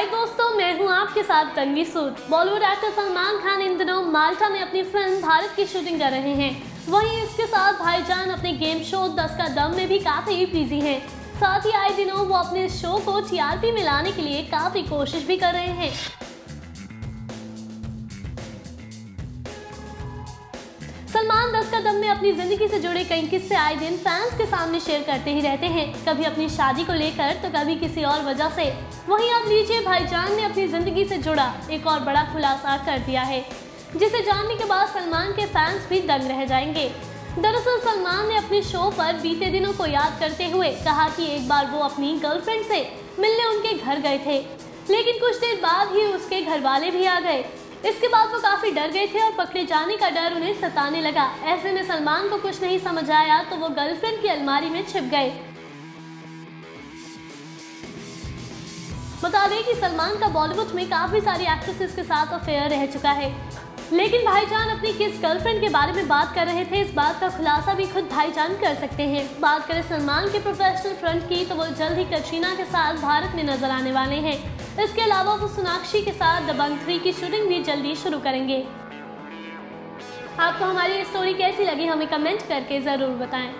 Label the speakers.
Speaker 1: हाय दोस्तों, मैं हूँ आपके साथ तन्वी सूद। बॉलीवुड एक्टर सलमान खान इन दिनों माल्टा में अपनी फ़िल्म भारत की शूटिंग कर रहे हैं। वहीं इसके साथ भाईजान अपने गेम शो दस का दम में भी काफ़ी बिज़ी हैं। साथ ही आए दिनों वो अपने शो को टीआरपी में लाने के लिए काफ़ी कोशिश भी कर रहे हैं। सलमान दस कदम में अपनी ज़िंदगी से जुड़े कई किस्से आए दिन फैंस के सामने शेयर करते ही रहते हैं। कभी अपनी शादी को लेकर तो कभी किसी और वजह से। वहीं अब लीजिए भाईजान ने अपनी ज़िंदगी से जुड़ा एक और बड़ा खुलासा कर दिया है, जिसे जानने के बाद सलमान के फैंस भी दंग रह जाएँगे। दरअसल सलमान ने अपने शो पर बीते दिनों को याद करते हुए कहा कि एक बार वो अपनी गर्लफ्रेंड से मिलने उनके घर गए थे। लेकिन कुछ देर बाद ही उसके घर वाले भी आ गए। इसके बाद वो काफ़ी डर गए थे और पकड़े जाने का डर उन्हें सताने लगा। ऐसे में सलमान को कुछ नहीं समझ आया तो वो गर्लफ्रेंड की अलमारी में छिप गए। बता दें कि सलमान का बॉलीवुड में काफ़ी सारी एक्ट्रेसेस के साथ अफेयर रह चुका है। लेकिन भाईजान अपनी किस गर्लफ्रेंड के बारे में बात कर रहे थे, इस बात का खुलासा भी खुद भाईजान कर सकते हैं। बात करें सलमान के प्रोफेशनल फ्रंट की तो वो जल्द ही कटरीना के साथ भारत में नज़र आने वाले हैं। इसके अलावा वो सोनाक्षी के साथ दबंग थ्री की शूटिंग भी जल्दी शुरू करेंगे। आपको हमारी स्टोरी कैसी लगी, हमें कमेंट करके ज़रूर बताएँ।